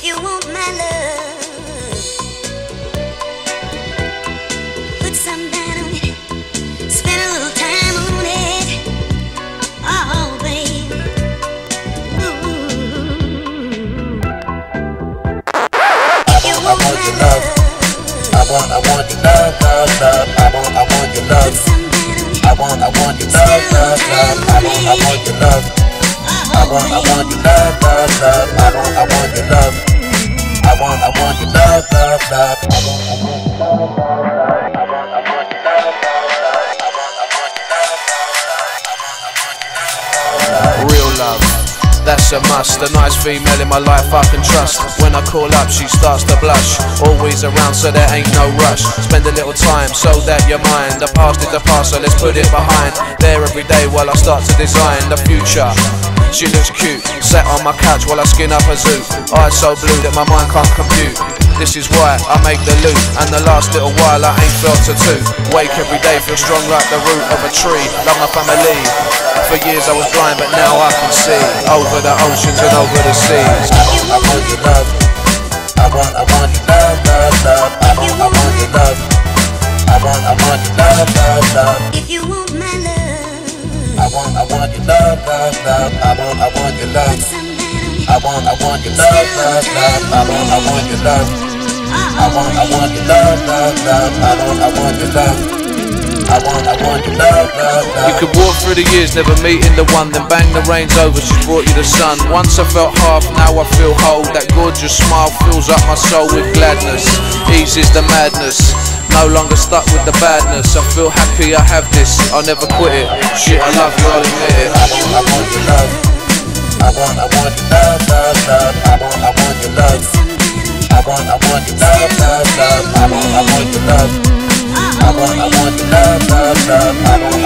I want, I want your love, I want to love, I want I want you love. I want, to love, I want, I want your love, love. I want I want your love. Real love, that's a must. A nice female in my life I can trust. When I call up, she starts to blush. Always around, so there ain't no rush. Spend a little time so that you're mine. The past is the past, so let's put it behind. There every day while I start to design the future. She looks cute, sat on my couch while I skin up a zoo. Eyes so blue that my mind can't compute. This is why I make the loot, and the last little while I ain't felt a two. Wake every day, feel strong like the root of a tree. Love my family. For years I was blind, but now I can see over the oceans and over the seas. I want your love. I want, I want your love, love, love. I want, I want your love. I want, I want your love, love, love. If you want my love, I want, I want your love, love, love. I want, I want your love. put some down on it. I want, I want your love, love, love. I want, I want your love. I want, I want your love, love, love. I want, I want your love. I want, I want your love, love, You could walk through the years, never meeting the one, then bang the rains over, she's brought you the sun. Once I felt half, now I feel whole. That gorgeous smile fills up my soul with gladness. Eases the madness. No longer stuck with the badness. I feel happy I have this. I'll never quit it. Shit, I love you, I'll admit it. Love. Love, love, love. I want, I want your love. I want, I want your love, love, love. I want, I want your love. I want, I want the love, love, love.